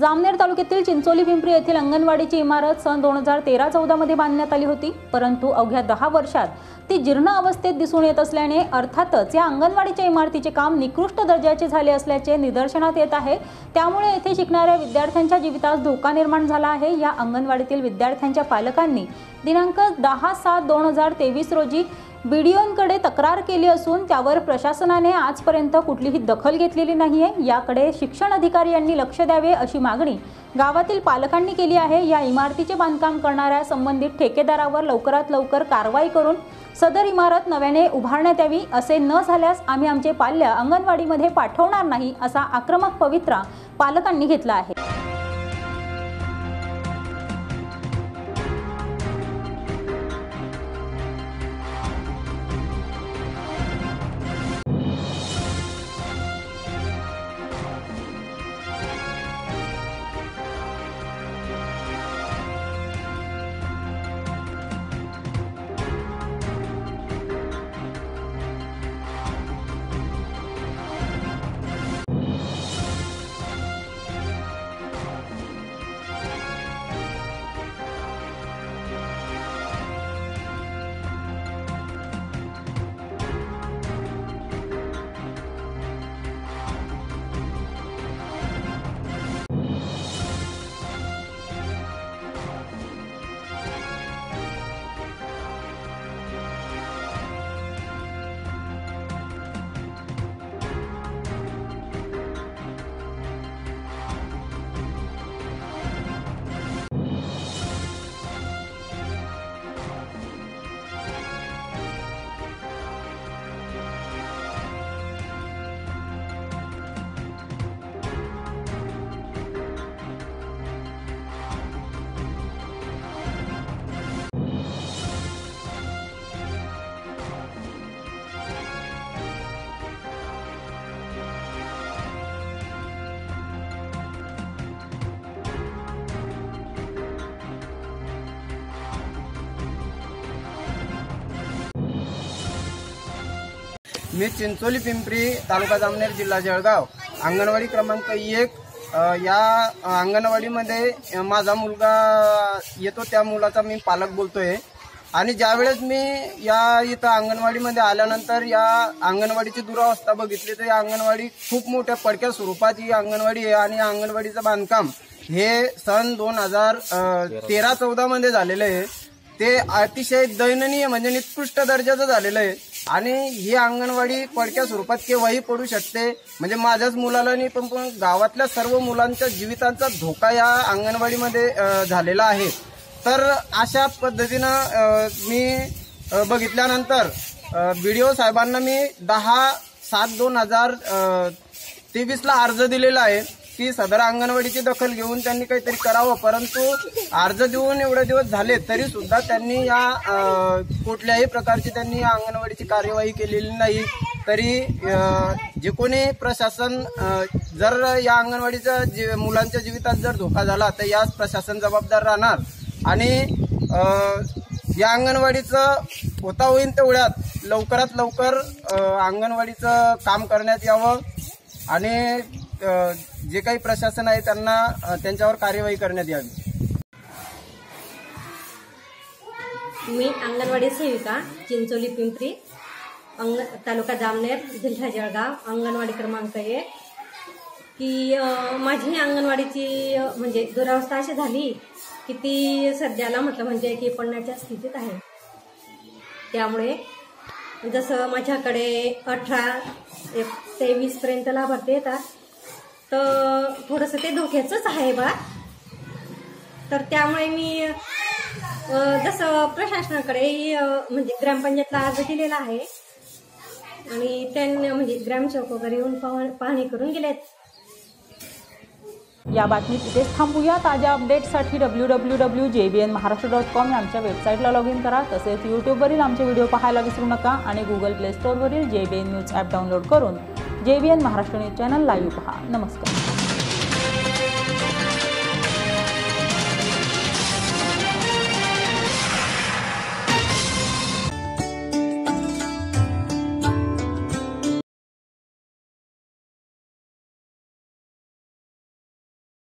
जामनेर तालुक्यातील चिंचोली पिंपरी येथील अंगणवाडीची इमारत सन दोन हजार तेरा चौदामध्ये बांधण्यात आली होती. परंतु अवघ्या दहा वर्षात ती जीर्ण अवस्थेत दिसून येत असल्याने अर्थातच या अंगणवाडीच्या इमारतीचे काम निकृष्ट दर्जाचे झाले असल्याचे निदर्शनात येत आहे. त्यामुळे येथे शिकणाऱ्या विद्यार्थ्यांच्या जीवितास धोका निर्माण झाला आहे. या अंगणवाडीतील विद्यार्थ्यांच्या पालकांनी दिनांक दहा सात दोन हजार तेवीस रोजी बीडीओंकडे तक्रार केली असून त्यावर प्रशासनाने आजपर्यंत कुठलीही दखल घेतलेली नाही आहे याकडे शिक्षण अधिकारी यांनी लक्ष द्यावे अशी मागणी गावातील पालकांनी केली आहे. या इमारतीचे बांधकाम करणाऱ्या संबंधित ठेकेदारावर लवकरात लवकर कारवाई करून सदर इमारत नव्याने उभारण्यात यावी. असे न झाल्यास आम्ही आमचे पाल्य अंगणवाडीमध्ये पाठवणार नाही असा आक्रमक पवित्रा पालकांनी घेतला आहे. मी चिंचोली पिंपरी तालुका जामनेर जिल्हा जळगाव. अंगणवाडी क्रमांक एक या अंगणवाडीमध्ये माझा मुलगा येतो त्या मुलाचा मी पालक बोलतोय. आणि ज्यावेळेस मी या इथं अंगणवाडीमध्ये आल्यानंतर या अंगणवाडीची दुरावस्था बघितली तर या अंगणवाडी खूप मोठ्या पडक्या स्वरूपाची ही अंगणवाडी आहे आणि या अंगणवाडीचं बांधकाम हे सन दोन हजार तेरा चौदामध्ये झालेलं आहे. ते अतिशय दयनीय म्हणजे निकृष्ट दर्जाचं झालेलं आहे. आणि ही अंगणवाडी पडक्या स्वरूपात केव्हाही पडू शकते. म्हणजे माझ्याच मुलाला नाही पण पण गावातल्या सर्व मुलांच्या जीवितांचा धोका या अंगणवाडीमध्ये झालेला आहे. तर अशा पद्धतीनं मी बघितल्यानंतर बी डी ओ साहेबांना मी दहा सात दोन हजार तेवीसला अर्ज दिलेला आहे. की सदर अंगणवाडीची दखल घेऊन त्यांनी काहीतरी करावं परंतु अर्ज देऊन एवढे दिवस झाले तरी सुद्धा त्यांनी या कुठल्याही प्रकारची त्यांनी या अंगणवाडीची कार्यवाही केलेली नाही. तरी जे कोणी प्रशासन जर या अंगणवाडीचा जी- मुलांच्या जीवितात जर धोका झाला तर याच प्रशासन जबाबदार राहणार. आणि या अंगणवाडीचं होता होईल तेवढ्यात लवकरात लवकर अंगणवाडीचं काम करण्यात यावं. आणि जे काही प्रशासन आहे त्यांना त्यांच्यावर कार्यवाही करण्यात यावी. मी अंगणवाडी सेविका चिंचोली पिंपरी अंग तालुका जामनेर जिल्हा जळगाव अंगणवाडी क्रमांक एक. की माझी अंगणवाडीची म्हणजे दुरावस्था अशी झाली की ती सध्याला म्हटलं म्हणजे की पडण्याच्या स्थितीत आहे. त्यामुळे जसं माझ्याकडे अठरा एक तेवीसपर्यंत लाभार्थी येतात तर थोडंसं ते धोक्याचंच आहे बा. तर त्यामुळे मी जसं प्रशासनाकडे म्हणजे ग्रामपंचायतला अर्ज दिलेला आहे. आणि त्यांनी म्हणजे ग्रामसेवक वगैरे येऊन पाह- पाहणी करून गेलेत. या बातमीत इथेच थांबूया. ताज्या अपडेट्ससाठी W W W J B N Maharashtra dot com या आमच्या वेबसाईटला लॉग इन करा. तसेच यूट्यूबवरील आमचे व्हिडिओ पाहायला विसरू नका आणि Google play स्टोअरवरील J B N news app download करून J B N Maharashtra news channel live पहा. नमस्कार.